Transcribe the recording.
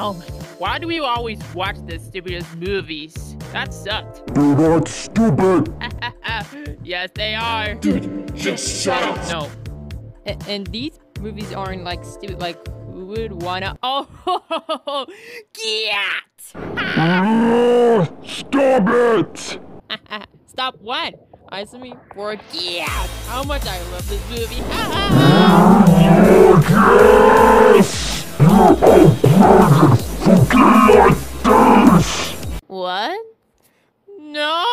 Oh my god. Why do we always watch the stupidest movies? That sucked. They're not stupid. yes, they are. Dude, just shut up. No. And, and these movies aren't like stupid. Like, who would wanna? Oh, get! Stop it! Stop what? Ice me for get! How much I love this movie. No!